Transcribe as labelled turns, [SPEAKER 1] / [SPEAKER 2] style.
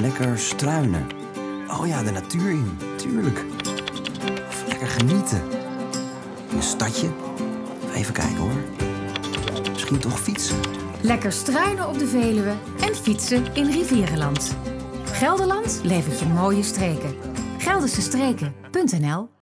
[SPEAKER 1] lekker struinen. Oh ja, de natuur in, tuurlijk. Of lekker genieten. In een stadje. Even kijken hoor. Misschien toch fietsen.
[SPEAKER 2] Lekker struinen op de Veluwe en fietsen in Rivierenland. Gelderland levert je mooie streken. Geldersestreken.nl.